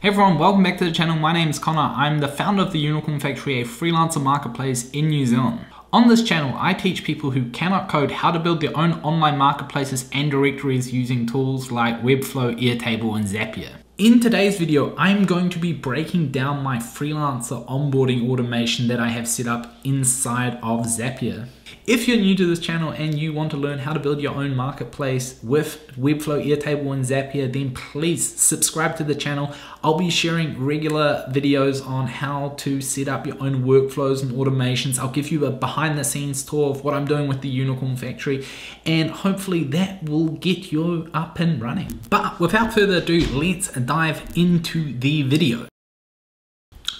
Hey everyone, welcome back to the channel. My name is Connor. I'm the founder of the Unicorn Factory, a freelancer marketplace in New Zealand. On this channel, I teach people who cannot code how to build their own online marketplaces and directories using tools like Webflow, Airtable, and Zapier. In today's video, I'm going to be breaking down my freelancer onboarding automation that I have set up inside of Zapier. If you're new to this channel and you want to learn how to build your own marketplace with Webflow, Airtable, and Zapier, then please subscribe to the channel. I'll be sharing regular videos on how to set up your own workflows and automations. I'll give you a behind the scenes tour of what I'm doing with the Unicorn Factory, and hopefully that will get you up and running. But without further ado, let's dive into the video.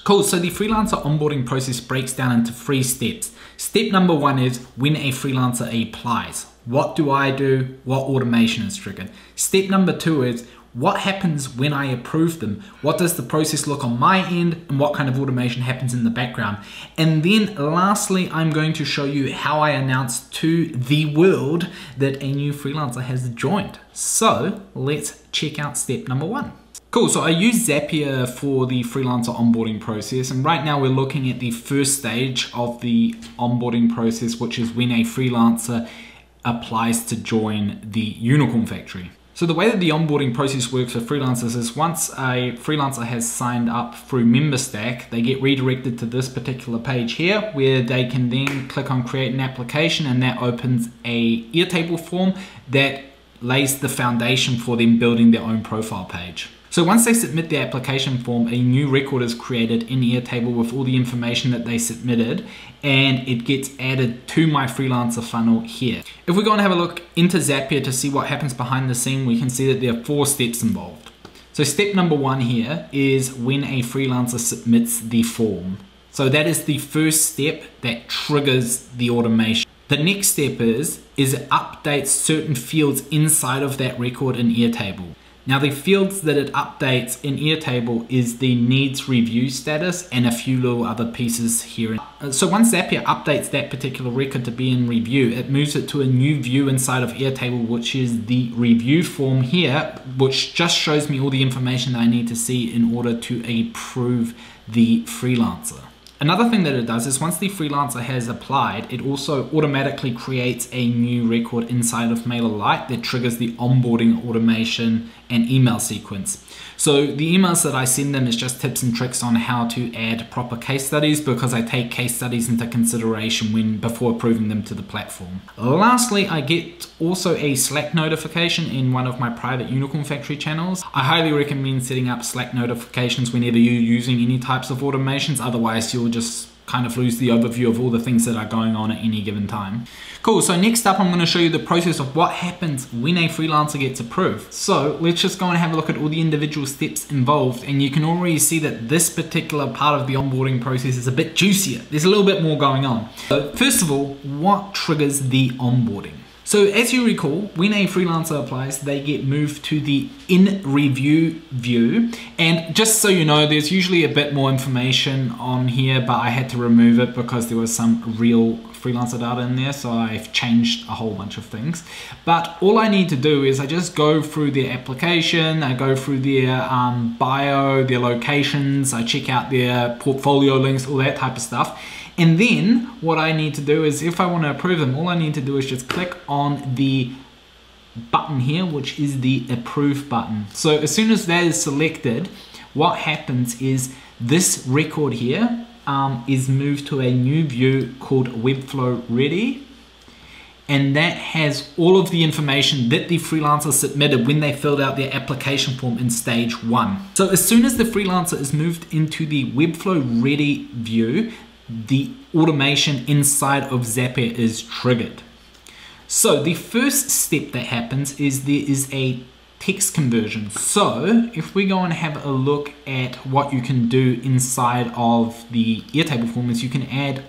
Cool, so the freelancer onboarding process breaks down into three steps. Step number one is when a freelancer applies. What do I do? What automation is triggered? Step number two is what happens when I approve them? What does the process look on my end and what kind of automation happens in the background? And then lastly, I'm going to show you how I announce to the world that a new freelancer has joined. So let's check out step number one. Cool, so I use Zapier for the freelancer onboarding process and right now we're looking at the first stage of the onboarding process which is when a freelancer applies to join the Unicorn Factory. So the way that the onboarding process works for freelancers is once a freelancer has signed up through MemberStack, they get redirected to this particular page here where they can then click on create an application and that opens a Airtable form that lays the foundation for them building their own profile page. So once they submit their application form, a new record is created in Airtable with all the information that they submitted and it gets added to my freelancer funnel here. If we go and have a look into Zapier to see what happens behind the scene, we can see that there are four steps involved. So step number one here is when a freelancer submits the form. So that is the first step that triggers the automation. The next step is, is it updates certain fields inside of that record in Airtable. Now the fields that it updates in Airtable is the needs review status and a few little other pieces here. So once Zapier updates that particular record to be in review, it moves it to a new view inside of Airtable, which is the review form here, which just shows me all the information that I need to see in order to approve the freelancer. Another thing that it does is once the freelancer has applied, it also automatically creates a new record inside of MailerLite that triggers the onboarding automation and email sequence. So the emails that I send them is just tips and tricks on how to add proper case studies because I take case studies into consideration when before approving them to the platform. Lastly, I get also a Slack notification in one of my private Unicorn Factory channels. I highly recommend setting up Slack notifications whenever you're using any types of automations, otherwise you'll just kind of lose the overview of all the things that are going on at any given time. Cool, so next up I'm gonna show you the process of what happens when a freelancer gets approved. So let's just go and have a look at all the individual steps involved and you can already see that this particular part of the onboarding process is a bit juicier. There's a little bit more going on. So first of all, what triggers the onboarding? So as you recall, when a freelancer applies, they get moved to the in review view. And just so you know, there's usually a bit more information on here, but I had to remove it because there was some real freelancer data in there. So I've changed a whole bunch of things. But all I need to do is I just go through their application, I go through their um, bio, their locations, I check out their portfolio links, all that type of stuff. And then what I need to do is if I want to approve them, all I need to do is just click on the button here, which is the approve button. So as soon as that is selected, what happens is this record here um, is moved to a new view called Webflow Ready. And that has all of the information that the freelancer submitted when they filled out their application form in stage one. So as soon as the freelancer is moved into the Webflow Ready view, the automation inside of Zapier is triggered. So the first step that happens is there is a text conversion. So if we go and have a look at what you can do inside of the Airtable form is you can add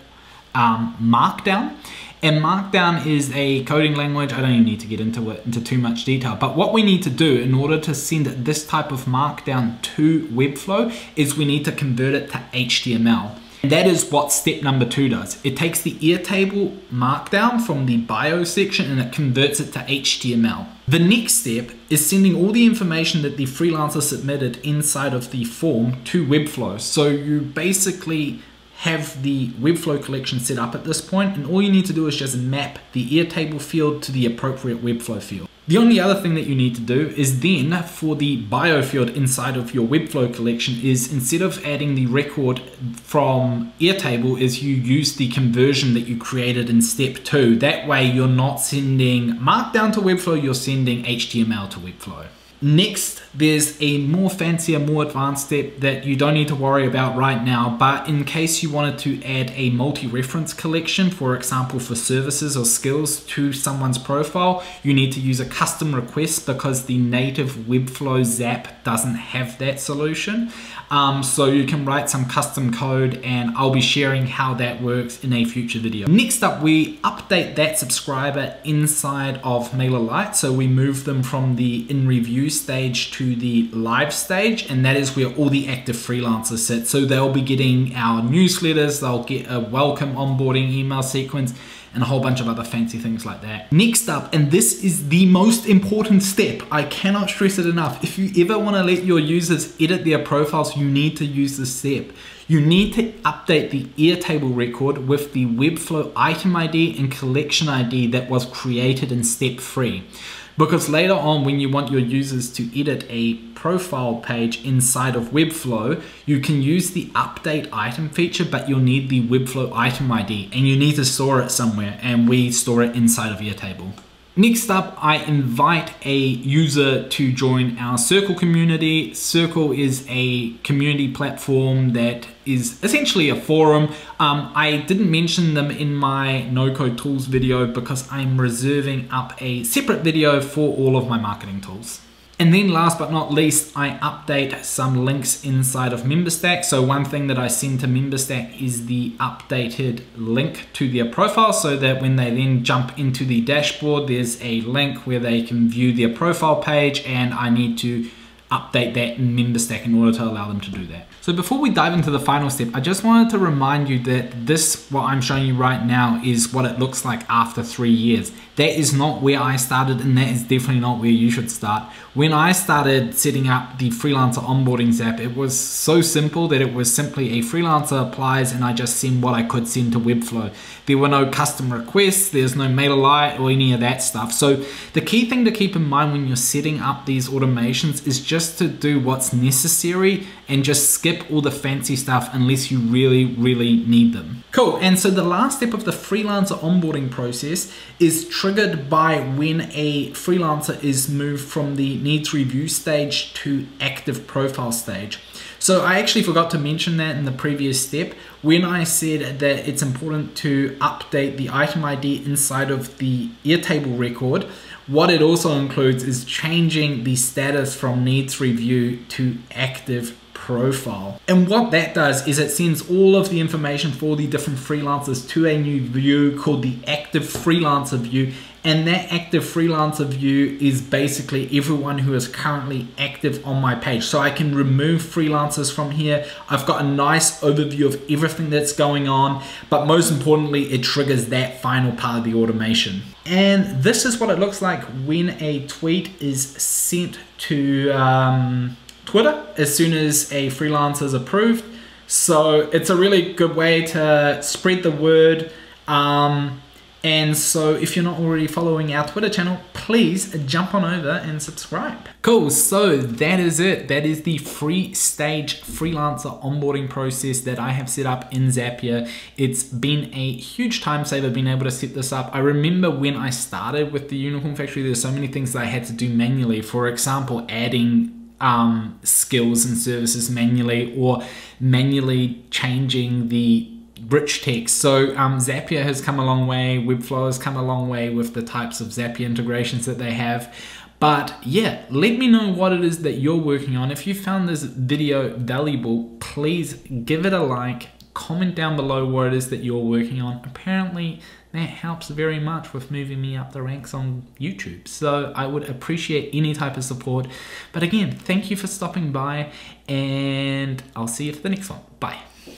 um, Markdown. And Markdown is a coding language. I don't even need to get into it into too much detail. But what we need to do in order to send this type of Markdown to Webflow is we need to convert it to HTML. And that is what step number two does. It takes the Airtable markdown from the bio section and it converts it to HTML. The next step is sending all the information that the freelancer submitted inside of the form to Webflow. So you basically have the Webflow collection set up at this point and all you need to do is just map the Airtable field to the appropriate Webflow field. The only other thing that you need to do is then for the bio field inside of your Webflow collection is instead of adding the record from Airtable is you use the conversion that you created in step two. That way you're not sending Markdown to Webflow, you're sending HTML to Webflow. Next, there's a more fancier, more advanced step that you don't need to worry about right now, but in case you wanted to add a multi-reference collection, for example, for services or skills to someone's profile, you need to use a custom request because the native Webflow Zap doesn't have that solution. Um, so you can write some custom code and I'll be sharing how that works in a future video. Next up, we update that subscriber inside of MailerLite. So we move them from the in review stage to the live stage, and that is where all the active freelancers sit. So they'll be getting our newsletters, they'll get a welcome onboarding email sequence, and a whole bunch of other fancy things like that. Next up, and this is the most important step, I cannot stress it enough. If you ever want to let your users edit their profiles, you need to use this step. You need to update the Airtable record with the Webflow item ID and collection ID that was created in step three. Because later on, when you want your users to edit a profile page inside of Webflow, you can use the update item feature, but you'll need the Webflow item ID and you need to store it somewhere and we store it inside of Airtable. Next up, I invite a user to join our Circle community. Circle is a community platform that is essentially a forum. Um, I didn't mention them in my no-code tools video because I'm reserving up a separate video for all of my marketing tools. And then last but not least, I update some links inside of MemberStack. So one thing that I send to MemberStack is the updated link to their profile so that when they then jump into the dashboard, there's a link where they can view their profile page and I need to update that in MemberStack in order to allow them to do that. So before we dive into the final step, I just wanted to remind you that this, what I'm showing you right now, is what it looks like after three years. That is not where I started and that is definitely not where you should start. When I started setting up the freelancer onboarding zap, it was so simple that it was simply a freelancer applies and I just send what I could send to Webflow. There were no custom requests, there's no MailerLite or any of that stuff. So the key thing to keep in mind when you're setting up these automations is just to do what's necessary and just skip all the fancy stuff unless you really, really need them. Cool, and so the last step of the freelancer onboarding process is triggered by when a freelancer is moved from the needs review stage to active profile stage. So I actually forgot to mention that in the previous step when I said that it's important to update the item ID inside of the Airtable record. What it also includes is changing the status from needs review to active profile. And what that does is it sends all of the information for the different freelancers to a new view called the active freelancer view. And that active freelancer view is basically everyone who is currently active on my page. So I can remove freelancers from here. I've got a nice overview of everything that's going on, but most importantly, it triggers that final part of the automation. And this is what it looks like when a tweet is sent to um, Twitter as soon as a freelancer is approved. So it's a really good way to spread the word. Um, and so if you're not already following our Twitter channel, please jump on over and subscribe. Cool, so that is it. That is the free stage freelancer onboarding process that I have set up in Zapier. It's been a huge time saver being able to set this up. I remember when I started with the Unicorn Factory, there's so many things that I had to do manually. For example, adding um, skills and services manually or manually changing the rich text. So um, Zapier has come a long way, Webflow has come a long way with the types of Zapier integrations that they have. But yeah, let me know what it is that you're working on. If you found this video valuable, please give it a like, comment down below what it is that you're working on. Apparently, that helps very much with moving me up the ranks on YouTube. So I would appreciate any type of support. But again, thank you for stopping by, and I'll see you for the next one. Bye.